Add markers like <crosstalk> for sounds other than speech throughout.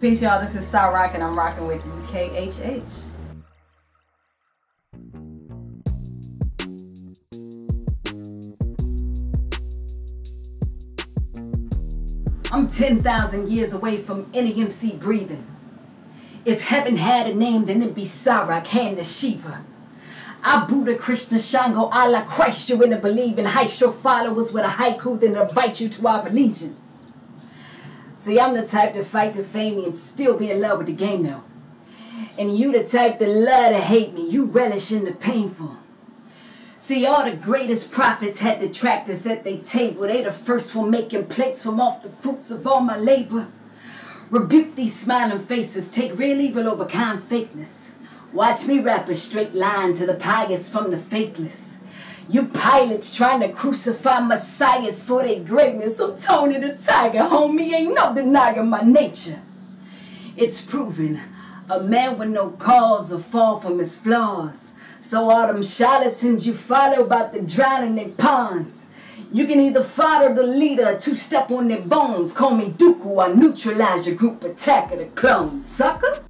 Peace, y'all. This is Sa-Roc, and I'm rocking with UKHH. I'm 10,000 years away from any MC breathing. If heaven had a name, then it'd be Sa-Roc, hand to Shiva. I Buddha, Krishna, Shango, Allah, Christ you into believing. Heist your followers with a haiku, then invite you to our religion. See, I'm the type to fight to fame me and still be in love with the game though. And you the type to love to hate me, you relish in the painful. See, all the greatest prophets had detractors at their table. They the first one making plates from off the fruits of all my labor. Rebuke these smiling faces, take real evil over kind fakeness. Watch me rap a straight line to the pious from the faithless. You pilots trying to crucify messiahs for their greatness. I'm Tony the Tiger, homie, ain't no denying my nature. It's proven a man with no cause will fall from his flaws. So all them charlatans you follow about to drown in their ponds. You can either follow the leader, two step on their bones. Call me Dooku, I neutralize your group attack of the clones, sucker.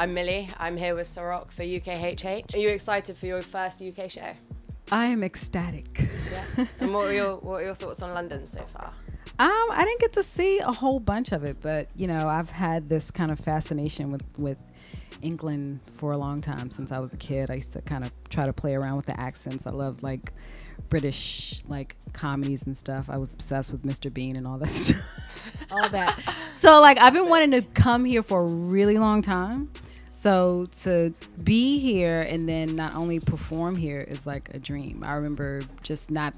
I'm Millie. I'm here with Sa-Roc for UKHH. Are you excited for your first UK show? I am ecstatic. Yeah. <laughs> and what were your what are your thoughts on London so far? Um, I didn't get to see a whole bunch of it, but you know, I've had this kind of fascination with with England for a long time since I was a kid. I used to kind of try to play around with the accents. I loved like British like comedies and stuff. I was obsessed with Mr. Bean and all that <laughs> stuff. all that. So like I've been wanting to come here for a really long time. So to be here and then not only perform here is like a dream. I remember just not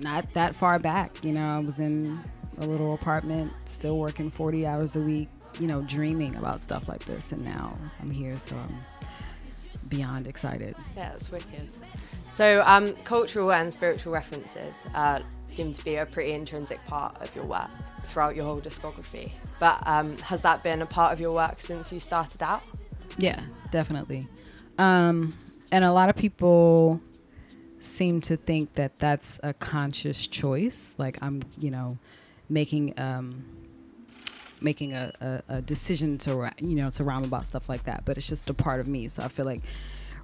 not that far back, you know, I was in a little apartment, still working 40 hours a week, you know, dreaming about stuff like this and now I'm here so I'm beyond excited. Yeah, it's wicked. So, um, cultural and spiritual references uh, seem to be a pretty intrinsic part of your work throughout your whole discography. But um, has that been a part of your work since you started out? Yeah, definitely. Um, and a lot of people seem to think that that's a conscious choice. Like I'm, you know, making um, making a, a, a decision to you know to rhyme about stuff like that. But it's just a part of me. So I feel like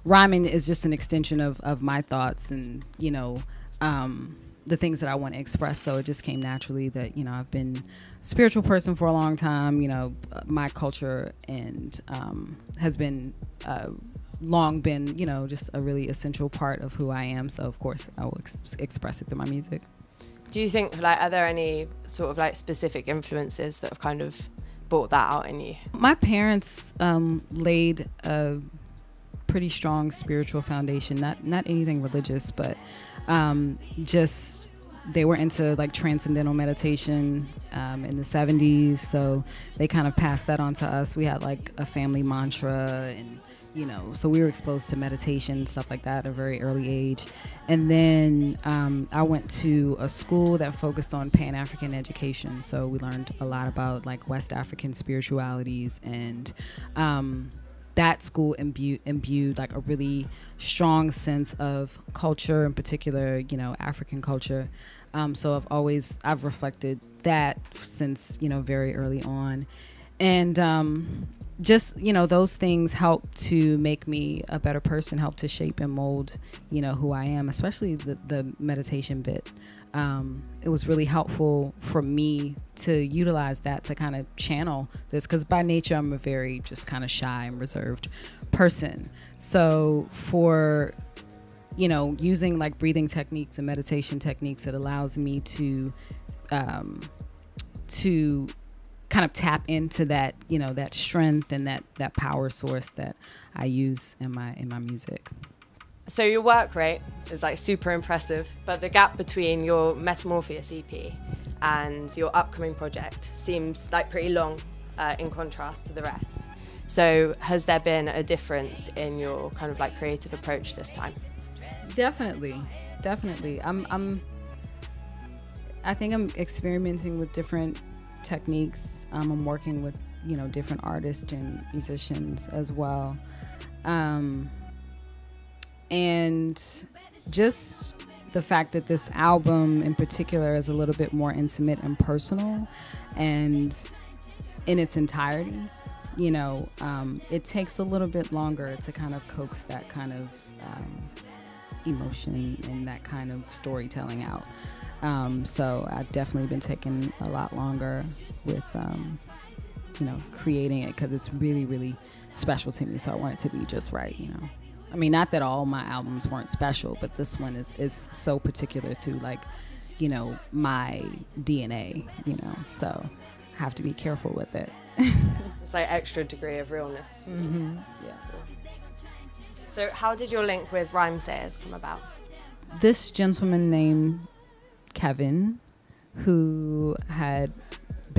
rhyming is just an extension of of my thoughts and you know. Um, the things that I want to express. So it just came naturally that you know I've been a spiritual person for a long time. You know, my culture and um, has been uh, long been you know just a really essential part of who I am. So of course I will ex- express it through my music. Do you think like are there any sort of like specific influences that have kind of brought that out in you? My parents um, laid a pretty strong spiritual foundation. Not not anything religious, but um, just they were into like transcendental meditation um, in the 70s so they kind of passed that on to us. We had like a family mantra and you know so we were exposed to meditation stuff like that at a very early age. And then um, i went to a school that focused on pan-african education so we learned a lot about like west african spiritualities and um, that school imbued, imbued like a really strong sense of culture, in particular, you know, African culture. Um, so I've always I've reflected that since you know very early on, and um, just you know those things help to make me a better person, help to shape and mold you know who I am, especially the the meditation bit um, it was really helpful for me to utilize that to kind of channel this because by nature I'm a very just kind of shy and reserved person. So for you know using like breathing techniques and meditation techniques, it allows me to um, to kind of tap into that you know that strength and that that power source that I use in my in my music. So your work rate is like super impressive, but the gap between your Metamorpheus EP and your upcoming project seems like pretty long uh, in contrast to the rest. So has there been a difference in your kind of like creative approach this time? Definitely, definitely. I'm, I'm I think I'm experimenting with different techniques. Um, I'm working with you know different artists and musicians as well. Um, and just the fact that this album in particular is a little bit more intimate and personal and in its entirety you know um, it takes a little bit longer to kind of coax that kind of um, emotion and that kind of storytelling out. Um, so i've definitely been taking a lot longer with um, you know creating it because it's really really special to me. So i want it to be just right you know I mean, not that all my albums weren't special, but this one is is so particular to like, you know, my DNA. You know, so I have to be careful with it. <laughs> it's like extra degree of realness. Mm-hmm. Yeah. So, how did your link with Rhymesayers come about? This gentleman named Kevin, who had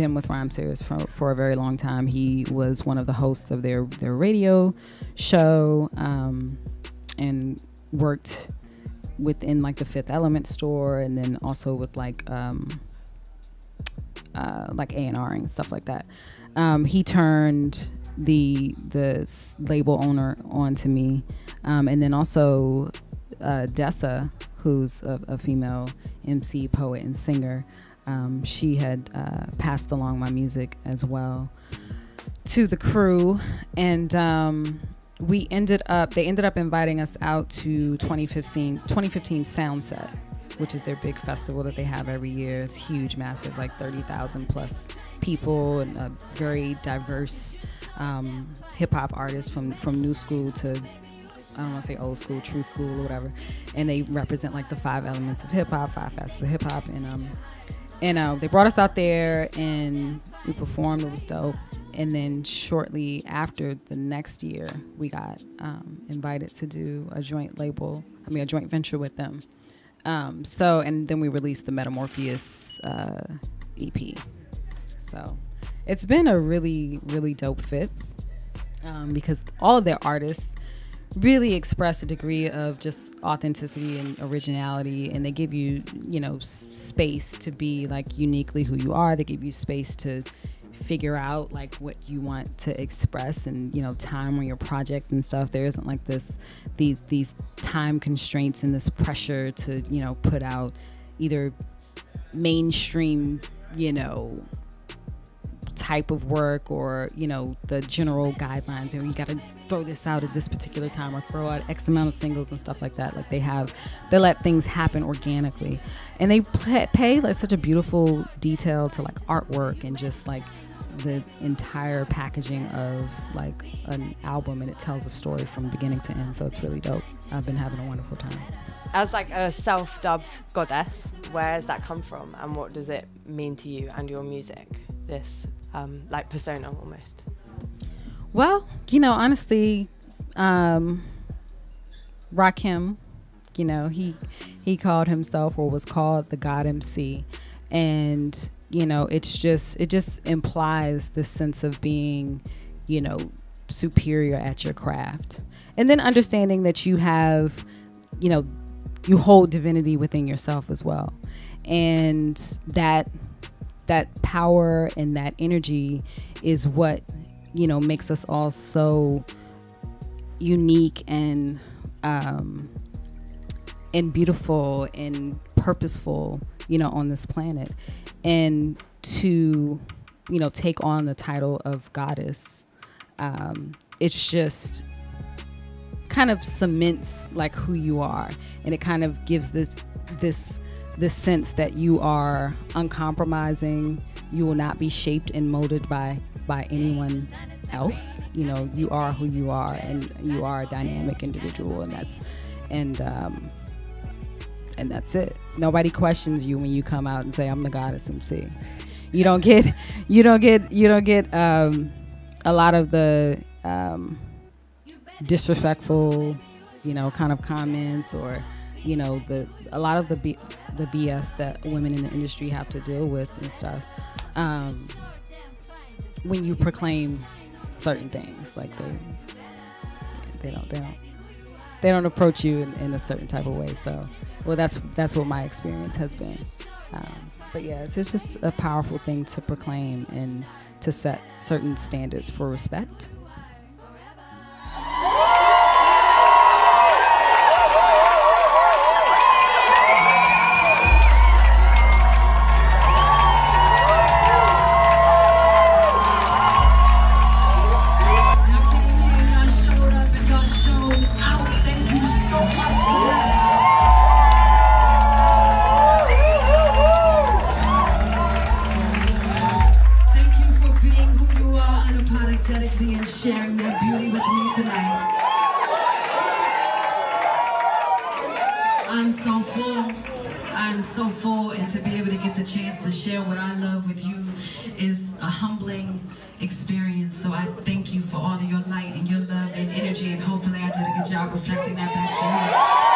been with Rhyme Rhymesayers for, for a very long time. He was one of the hosts of their, their radio show um, and worked within like the Fifth Element store and then also with like um, uh, like A and R and stuff like that. Um, he turned the the label owner on to me, um, and then also uh, Dessa, who's a, a, female MC, poet, and singer. Um, she had uh, passed along my music as well to the crew, and um, we ended up. They ended up inviting us out to 2015 2015 Soundset, which is their big festival that they have every year. It's huge, massive, like 30,000 plus people and a very diverse um, hip hop artists from from new school to I don't want to say old school, true school, or whatever. And they represent like the five elements of hip hop, five facets of hip hop, and um, and uh, they brought us out there and we performed. It was dope. And then shortly after the next year, we got um, invited to do a joint label. I mean, a joint venture with them. Um, so, and then we released the Metamorpheus uh, EP. So, it's been a really, really dope fit um, because all of their artists really express a degree of just authenticity and originality and they give you you know space to be like uniquely who you are. They give you space to figure out like what you want to express and you know time on your project and stuff. There isn't like this these these time constraints and this pressure to you know put out either mainstream you know type of work or you know the general guidelines and you got to throw this out at this particular time or throw out x amount of singles and stuff like that. Like they have they let things happen organically. And they pay, pay like such a beautiful detail to like artwork and just like the entire packaging of like an album and it tells a story from beginning to end. So it's really dope. I've been having a wonderful time. As like a self-dubbed goddess where does that come from and what does it mean to you and your music this um, like persona almost? Well, you know, honestly, um, Rakim, you know, he he called himself or was called the God MC, and you know, it's just it just implies this sense of being, you know, superior at your craft, and then understanding that you have, you know, you hold divinity within yourself as well, and that that power and that energy is what you know makes us all so unique and um, and beautiful and purposeful you know on this planet. And to you know take on the title of goddess um, it's just kind of cements like who you are. And it kind of gives this this this sense that you are uncompromising you will not be shaped and molded by by anyone else. You know you are who you are and you are a dynamic individual and that's and um and that's it. Nobody questions you when you come out and say i'm the goddess mc you don't get you don't get you don't get um a lot of the um disrespectful you know kind of comments or you know the a lot of the B, the BS that women in the industry have to deal with and stuff. Um, when you proclaim certain things, like they they don't they don't they don't approach you in, in a certain type of way. So, well, that's that's what my experience has been. Um, but yeah, it's, it's just a powerful thing to proclaim and to set certain standards for respect I'm so full, and to be able to get the chance to share what I love with you is a humbling experience. So I thank you for all of your light and your love and energy, and hopefully I did a good job reflecting that back to you.